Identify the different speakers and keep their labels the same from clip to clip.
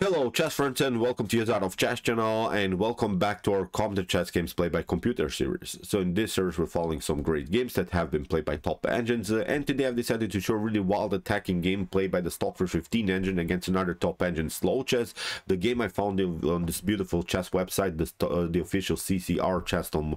Speaker 1: Hello chess friends and welcome to Jozarov Chess channel and welcome back to our competent chess games played by computer series. So in this series we're following some great games that have been played by top engines uh, and today I've decided to show a really wild attacking game played by the Stockfish 15 engine against another top engine Slowchess. The game I found on this beautiful chess website, the, uh, the official ccrchess.com.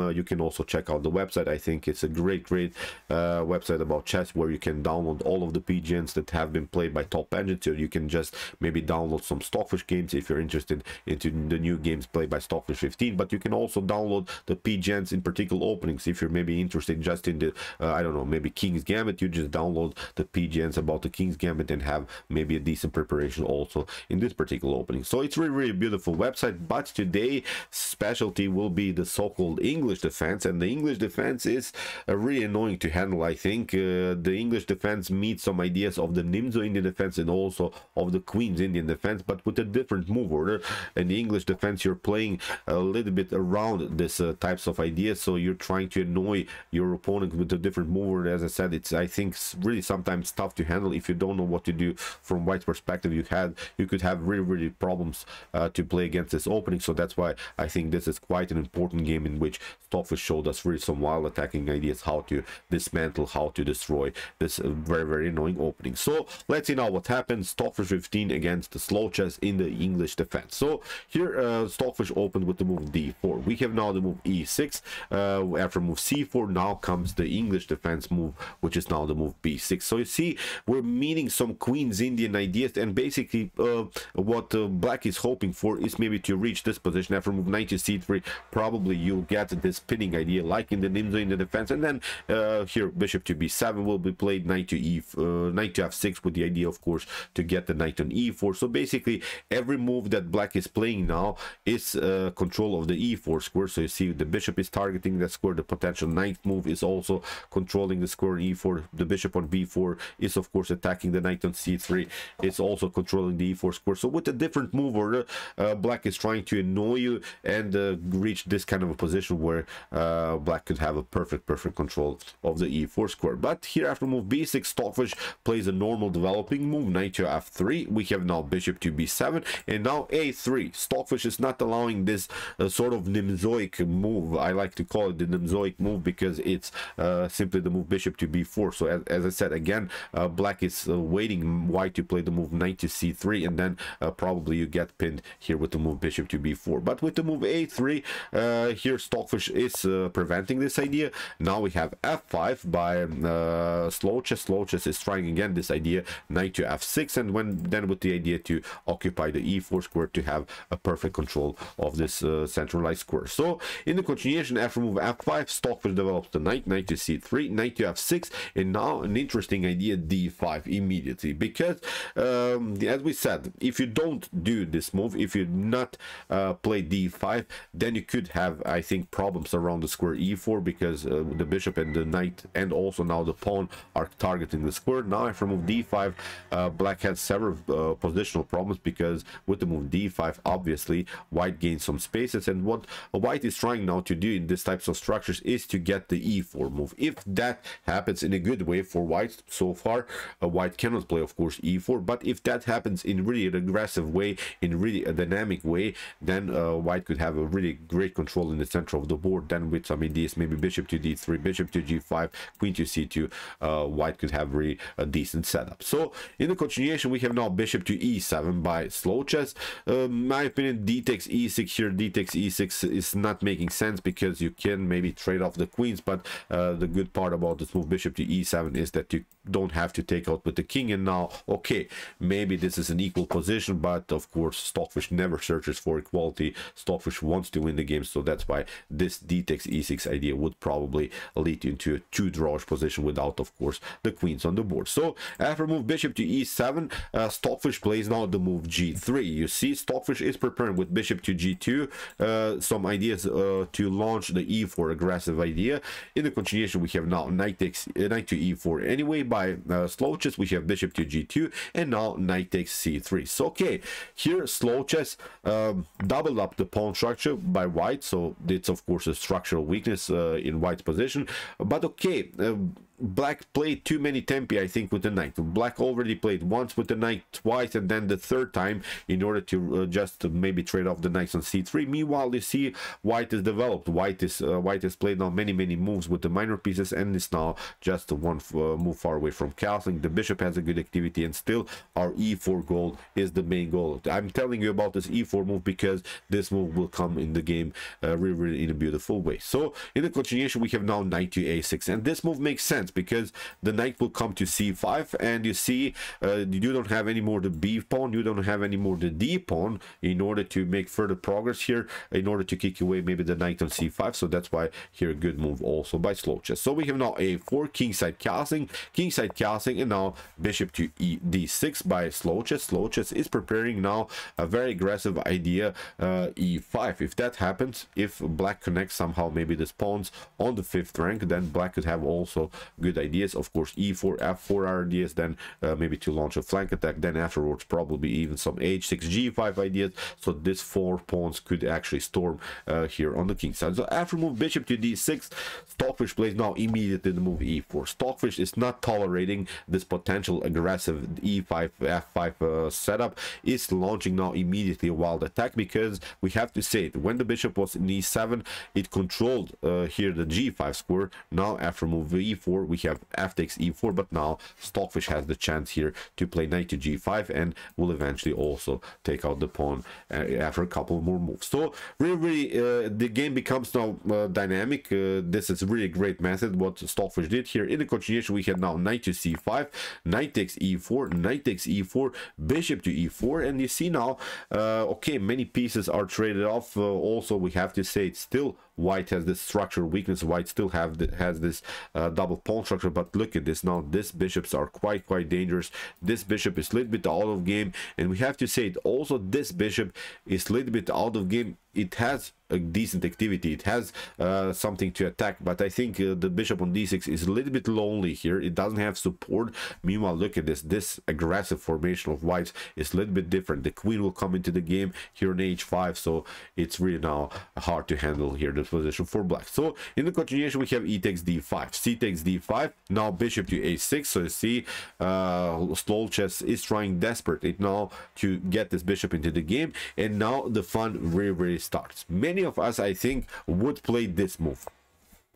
Speaker 1: Uh, you can also check out the website. I think it's a great great uh, website about chess where you can download all of the PGNs that have been played by top engines so you can just maybe download some Stockfish games if you're interested into the new games played by Stockfish 15. But you can also download the PGNs in particular openings if you're maybe interested just in the, uh, I don't know, maybe King's Gambit. You just download the PGNs about the King's Gambit and have maybe a decent preparation also in this particular opening. So it's really, really beautiful website. But today, specialty will be the so-called English defense. And the English defense is uh, really annoying to handle, I think. Uh, the English defense meets some ideas of the Nimzo Indian defense and also of the Queen Indian defense, but with a different move order. In the English defense, you're playing a little bit around this uh, types of ideas, so you're trying to annoy your opponent with a different move order. As I said, it's I think really sometimes tough to handle if you don't know what to do from white perspective. You had you could have really really problems uh, to play against this opening, so that's why I think this is quite an important game in which Stockfish showed us really some wild attacking ideas how to dismantle, how to destroy this uh, very very annoying opening. So let's see now what happens. Stockfish 15 against the Slowchess in the English defense. So here uh, Stockfish opened with the move d4. We have now the move e6. Uh, after move c4 now comes the English defense move which is now the move b6. So you see we're meeting some Queen's Indian ideas and basically uh, what uh, black is hoping for is maybe to reach this position after move knight to c3 probably you'll get this pinning idea like in the Nimzo Indian defense and then uh, here bishop to b7 will be played knight to e uh, knight to f6 with the idea of course to get the knight on e e4 so basically every move that black is playing now is uh, control of the e4 square. So you see the bishop is targeting that square. The potential knight move is also controlling the square. E4 the bishop on b4 is of course attacking the knight on c3 it's also controlling the e4 square. So with a different move order uh, black is trying to annoy you and uh, reach this kind of a position where uh, black could have a perfect perfect control of the e4 square. But here after move b6 stockfish plays a normal developing move. Knight to f3 we have now bishop to b7 and now a3 stockfish is not allowing this uh, sort of nimzoic move. I like to call it the nimzoic move because it's uh, simply the move bishop to b4 so as, as i said again uh, black is uh, waiting white to play the move knight to c3 and then uh, probably you get pinned here with the move bishop to b4 but with the move a3 uh, here stockfish is preventing this idea. Now we have f5 by uh, Slowchess is trying again this idea knight to f6 and when then with the idea to occupy the e4 square to have a perfect control of this uh, centralized square. So in the continuation, after move f5, Stockfish develops the knight, knight to c3, knight to f6, and now an interesting idea d5 immediately because um, as we said, if you don't do this move, if you not uh, play d5, then you could have, I think, problems around the square e4 because uh, the bishop and the knight and also now the pawn are targeting the square. Now if I move d5, uh, black has several uh, positional problems because with the move d5 obviously white gains some spaces. And what white is trying now to do in these types of structures is to get the e4 move. If that happens in a good way for white so far uh, white cannot play of course e4 but if that happens in really an aggressive way in really a dynamic way then uh, white could have a really great control in the center of the board. Then with some ideas maybe bishop to d3 bishop to g5 queen to c2 uh, white could have really a decent setup. So in the continuation we have now bishop to e7 by Slowchess. Um, my opinion d takes e6 here d takes e6 is not making sense because you can maybe trade off the queens but uh, the good part about this move bishop to e7 is that you don't have to take out with the king and now okay maybe this is an equal position but of course stockfish never searches for equality. Stockfish wants to win the game so that's why this d takes e6 idea would probably lead into a two drawish position without of course the queens on the board. So after move bishop to e7 uh, stockfish plays now the move g3 you see stockfish is preparing with bishop to g2 uh, some ideas uh, to launch the e4 aggressive idea. In the continuation we have now knight takes uh, knight to e4 anyway by uh, Slowchess we have bishop to g2 and now knight takes c3 so okay here Slowchess um, doubled up the pawn structure by white. So it's of course a structural weakness uh, in white's position. But okay um, black played too many tempi i think with the knight black already played once with the knight twice and then the third time in order to uh, just maybe trade off the knights on c3 meanwhile you see white is developed. White is uh, white has played now many many moves with the minor pieces and is now just one uh, move far away from castling the bishop has a good activity and still our e4 goal is the main goal. I'm telling you about this e4 move because this move will come in the game uh, really, really in a beautiful way. So in the continuation we have now knight to a6 and this move makes sense because the knight will come to c5 and you see uh, you don't have any more the b pawn you don't have any more the d pawn in order to make further progress here in order to kick away maybe the knight on c5 so that's why here a good move also by Slowchess so we have now a4 kingside castling kingside castling and now bishop to e d6 by Slowchess slow chess is preparing now a very aggressive idea uh, e5 if that happens if black connects somehow maybe the pawns on the fifth rank then black could have also good ideas. Of course e4 f4 are ideas then uh, maybe to launch a flank attack. Then afterwards probably even some h6 g5 ideas. So this four pawns could actually storm uh, here on the king side. So after move bishop to d6 stockfish plays now immediately the move e4 stockfish is not tolerating this potential aggressive e5 f5 uh, setup. Is launching now immediately a wild attack because we have to say it when the bishop was in e7 it controlled uh, here the g5 square. Now after move e4 we have f takes e4 but now stockfish has the chance here to play knight to g5 and will eventually also take out the pawn uh, after a couple more moves. So really really uh, the game becomes now uh, dynamic. Uh, this is really great method what stockfish did here. In the continuation we had now knight to c5 knight takes e4 knight takes e4 bishop to e4 and you see now uh, okay many pieces are traded off. Also we have to say it's still white has this structural weakness white still have the, has this uh, double pawn structure but look at this now. This bishops are quite quite dangerous. This bishop is a little bit out of game and we have to say it also this bishop is a little bit out of game. It has a decent activity. It has uh, something to attack but i think uh, the bishop on d6 is a little bit lonely here. It doesn't have support. Meanwhile look at this. This aggressive formation of whites is a little bit different. The queen will come into the game here on h5 so it's really now hard to handle here this position for black. So in the continuation we have e takes d5 c takes d5 now bishop to a6 so you see uh Slowchess is trying desperately now to get this bishop into the game. And now the fun really really starts. Many of us i think would play this move.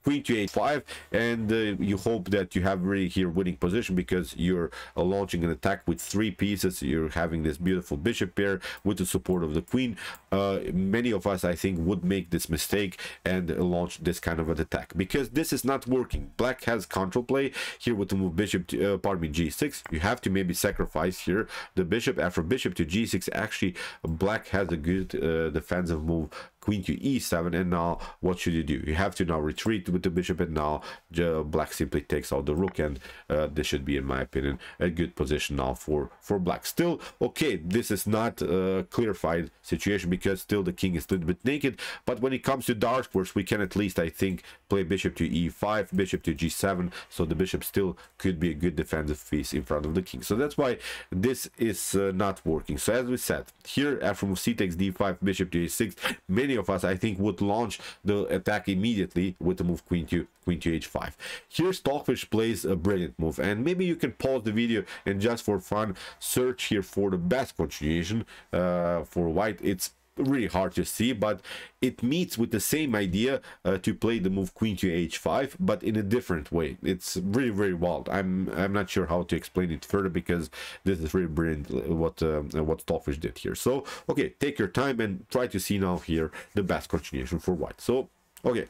Speaker 1: Queen to a5 and uh, you hope that you have really here winning position because you're uh, launching an attack with three pieces. You're having this beautiful bishop pair with the support of the queen. Uh, many of us i think would make this mistake and launch this kind of an attack because this is not working. Black has control play here with the move bishop to, uh, pardon me g6 you have to maybe sacrifice here the bishop after bishop to g6 actually black has a good uh, defensive move queen to e7 and now what should you do? You have to now retreat with the bishop and now the black simply takes out the rook and uh, this should be in my opinion a good position now for for black. Still okay this is not a clarified situation because still the king is a little bit naked but when it comes to dark squares we can at least i think play bishop to e5 bishop to g7 so the bishop still could be a good defensive piece in front of the king. So that's why this is uh, not working. So as we said here after move c takes d5 bishop to e6 many of us, I think, would launch the attack immediately with the move queen to queen to h5. Here, Stockfish plays a brilliant move, and maybe you can pause the video and just for fun search here for the best continuation uh, for white. It's really hard to see but it meets with the same idea uh, to play the move queen to h5 but in a different way. It's really very wild. I'm i'm not sure how to explain it further because this is really brilliant uh, what uh, what Stockfish did here. So okay take your time and try to see now here the best continuation for white. So okay.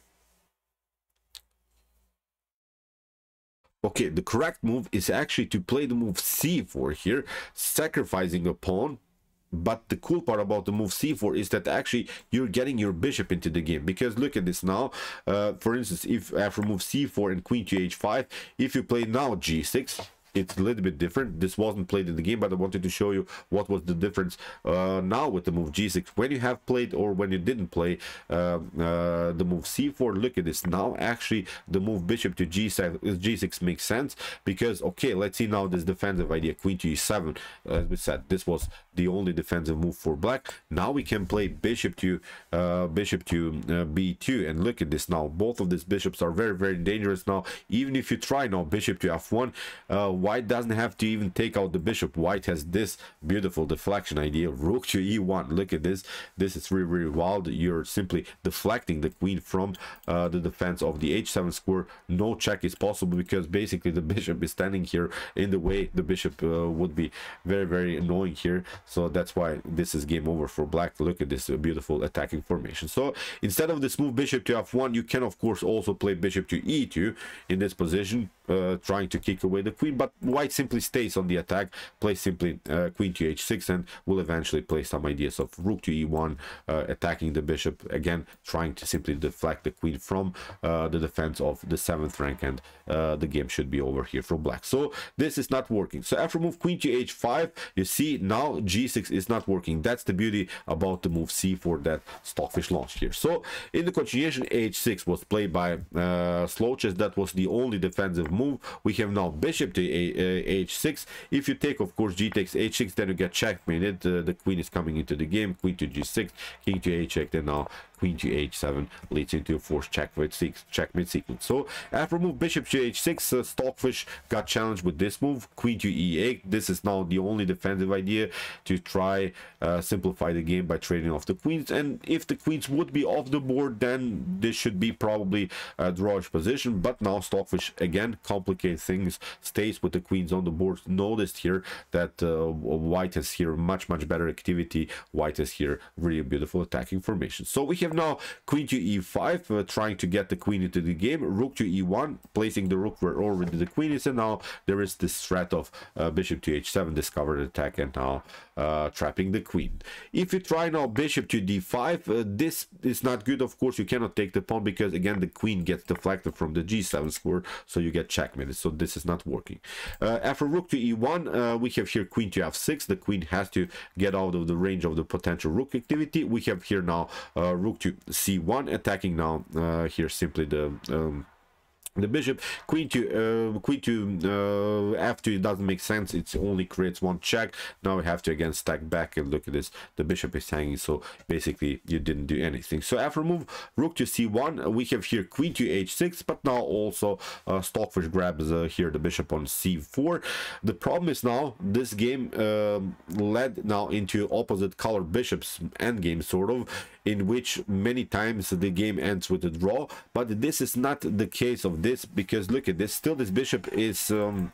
Speaker 1: Okay the correct move is actually to play the move c4 here sacrificing a pawn but the cool part about the move c4 is that actually you're getting your bishop into the game. Because look at this now uh, for instance if after move c4 and queen to h5 if you play now g6 it's a little bit different. This wasn't played in the game but i wanted to show you what was the difference uh, now with the move g6 when you have played or when you didn't play uh, uh, the move c4 look at this. Now actually the move bishop to g7 g6 makes sense because okay let's see now this defensive idea queen to e7 as we said this was the only defensive move for black. Now we can play bishop to uh, bishop to uh, b2 and look at this now. Both of these bishops are very very dangerous now. Even if you try now bishop to f1 uh, white doesn't have to even take out the bishop. White has this beautiful deflection idea. Rook to e1 look at this. This is really really wild. You're simply deflecting the queen from uh, the defense of the h7 square. No check is possible because basically the bishop is standing here in the way the bishop uh, would be. Very very annoying here. So that's why this is game over for black. Look at this beautiful attacking formation. So instead of this move bishop to f1 you can of course also play bishop to e2 in this position uh, trying to kick away the queen but white simply stays on the attack plays simply uh, queen to h6 and will eventually play some ideas of rook to e1 uh, attacking the bishop again trying to simply deflect the queen from uh, the defense of the seventh rank and uh, the game should be over here for black. So this is not working. So after move queen to h5 you see now g6 is not working. That's the beauty about the move c4 that stockfish launched here. So in the continuation h6 was played by uh, chess that was the only defensive move. We have now bishop to a, h6 if you take of course g takes h6 then you get checkmated uh, the queen is coming into the game queen to g6 king to h8 and now queen to h7 leads into a forced checkmate, checkmate sequence. So after move bishop to h6, uh, Stockfish got challenged with this move, queen to e8. This is now the only defensive idea to try uh, simplify the game by trading off the queens. And if the queens would be off the board, then this should be probably a drawish position. But now Stockfish again complicates things, stays with the queens on the board. Noticed here that uh, white has here much much better activity. White has here really beautiful attacking formation. So we have have now queen to e5 uh, trying to get the queen into the game. Rook to e1 placing the rook where already the queen is and now there is this threat of uh, bishop to h7 discovered attack and now uh, trapping the queen. If you try now bishop to d5 uh, this is not good. Of course you cannot take the pawn because again the queen gets deflected from the g7 square so you get checkmated so this is not working. Uh, after rook to e1 uh, we have here queen to f6 the queen has to get out of the range of the potential rook activity. We have here now rook to c1 attacking now. Uh, here simply the um, the bishop. Queen to uh, queen to uh, f2 it doesn't make sense. It only creates one check. Now we have to again stack back and look at this. The bishop is hanging so basically you didn't do anything. So after move rook to c1 we have here queen to h6 but now also uh, stockfish grabs uh, here the bishop on c4 the problem is now this game um, led now into opposite color bishops endgame sort of in which many times the game ends with a draw. But this is not the case of this because look at this. Still this bishop is um,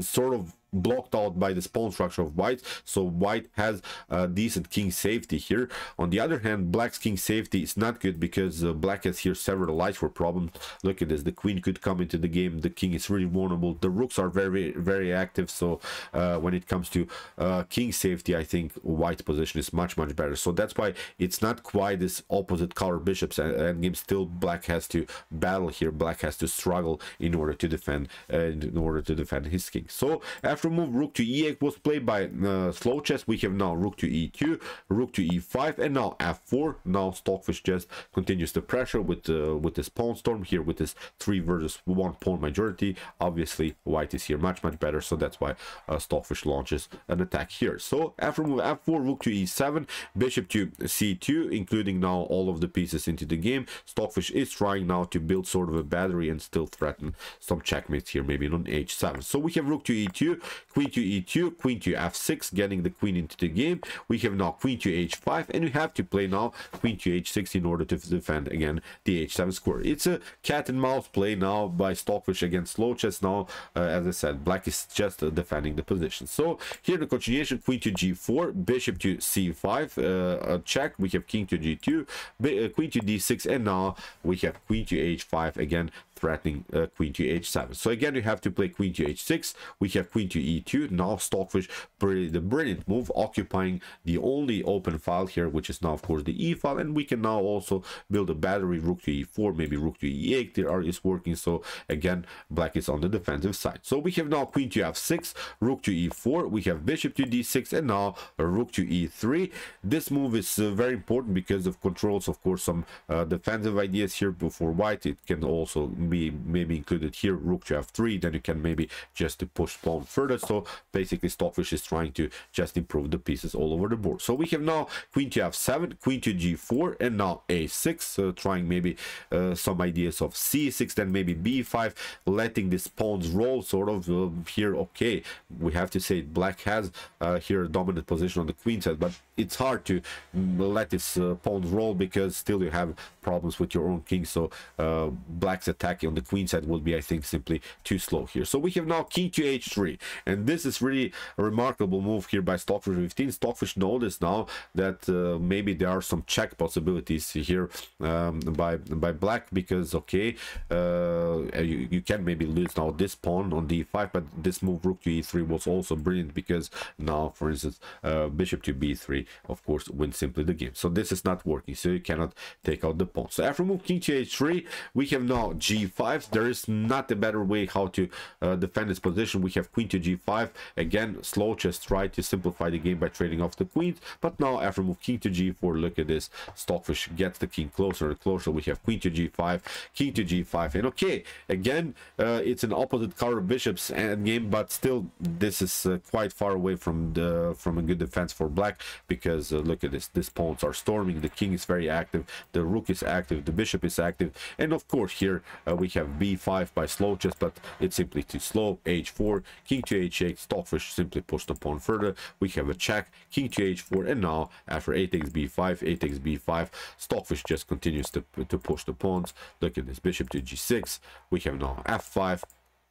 Speaker 1: sort of blocked out by the pawn structure of white. So white has a decent king safety here. On the other hand black's king safety is not good because uh, black has here several lights for problems. Look at this the queen could come into the game. The king is really vulnerable. The rooks are very very active. So uh, when it comes to uh, king safety i think white's position is much much better. So that's why it's not quite this opposite color bishops. And game still black has to battle here. Black has to struggle in order to defend in order to defend his king. So after after move rook to e8 was played by uh, Slowchess. We have now rook to e2 rook to e5 and now f4 now stockfish just continues the pressure with uh, with this pawn storm here with this three versus one pawn majority. Obviously white is here much much better so that's why uh, stockfish launches an attack here. So after move f4 rook to e7 bishop to c2 including now all of the pieces into the game. Stockfish is trying now to build sort of a battery and still threaten some checkmates here maybe on h7 so we have rook to e2 queen to e2 queen to f6 getting the queen into the game. We have now queen to h5 and we have to play now queen to h6 in order to defend again the h7 square it's a cat and mouse play now by stockfish against Slowchess now. Uh, as i said black is just uh, defending the position. So here the continuation queen to g4 bishop to c5 uh, check. We have king to g2 uh, queen to d6 and now we have queen to h5 again threatening uh, queen to h7 so again you have to play queen to h6 we have queen to e2 now stockfish the brilliant move occupying the only open file here which is now of course the e file. And we can now also build a battery rook to e4 maybe rook to e8 there are is working. So again black is on the defensive side. So we have now queen to f6 rook to e4 we have bishop to d6 and now rook to e3 this move is uh, very important because of controls of course some uh, defensive ideas here. Before white it can also be maybe included here rook to f3 then you can maybe just to push pawn further. So basically stockfish is trying to just improve the pieces all over the board. So we have now queen to f7 queen to g4 and now a6 uh, trying maybe uh, some ideas of c6 then maybe b5 letting these pawns roll sort of uh, here. Okay we have to say black has uh, here a dominant position on the queen side but it's hard to mm, let this uh, pawns roll because still you have problems with your own king. So uh, black's attack on the queen side will be i think simply too slow here. So we have now king to h3 and this is really a remarkable move here by stockfish 15 stockfish noticed now that uh, maybe there are some check possibilities here um, by by black because okay uh, you, you can maybe lose now this pawn on d5 but this move rook to e3 was also brilliant because now for instance uh, bishop to b3 of course wins simply the game. So this is not working. So you cannot take out the pawn. So after move king to h3 we have now g5 there is not a better way how to uh, defend this position. We have queen to g5 again Slowchess try to simplify the game by trading off the queens. But now after move king to g4 look at this. Stockfish gets the king closer and closer. We have queen to g5 king to g5 and okay again uh, it's an opposite color bishops and game but still this is uh, quite far away from the from a good defense for black because uh, look at this. These pawns are storming. The king is very active. The rook is active. The bishop is active. And of course here uh, we have b5 by Slowchess but it's simply too slow. H4 king to h8 stockfish simply pushed the pawn further. We have a check king to h4 and now after 8 takes b5 8 takes b5 stockfish just continues to, to push the pawns look at this bishop to g6 we have now f5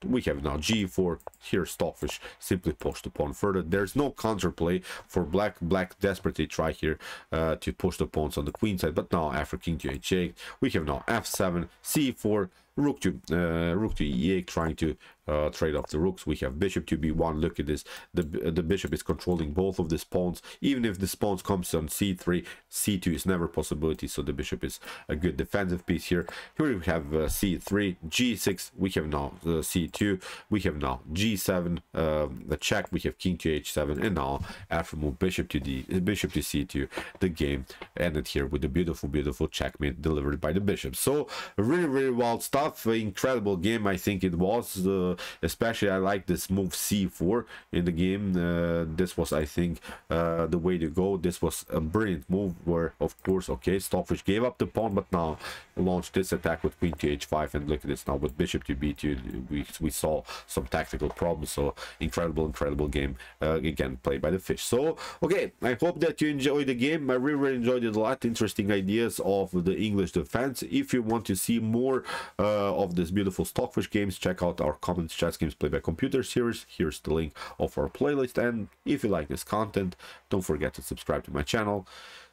Speaker 1: we have now g4 here stockfish simply push the pawn further. There's no counterplay for black black desperately try here uh, to push the pawns on the queen side. But now after king to h8 we have now f7 c4 rook to uh, rook to e8 trying to uh, trade off the rooks. We have bishop to b1 look at this. The the bishop is controlling both of these pawns. Even if this pawn comes on c3 c2 is never possibility. So the bishop is a good defensive piece here. Here we have uh, c3 g6 we have now uh, c2 we have now g7 um, the check. We have king to h7 and now after move bishop to d bishop to c2 the game ended here with a beautiful beautiful checkmate delivered by the bishop. So really really wild stuff. Incredible game i think it was uh, especially I like this move c4 in the game. Uh, this was I think uh, the way to go. This was a brilliant move where of course okay Stockfish gave up the pawn but now launched this attack with queen to h5 and look at this now with bishop to b2 we, we saw some tactical problems so incredible incredible game uh, again played by the fish. So okay I hope that you enjoyed the game. I really, really enjoyed it a lot. Interesting ideas of the English defense. If you want to see more uh, of this beautiful Stockfish games check out our comment Chess Games Play by Computer series. Here's the link of our playlist. And if you like this content, don't forget to subscribe to my channel.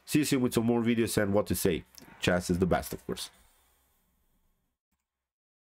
Speaker 1: See you soon with some more videos and what to say. Chess is the best, of course.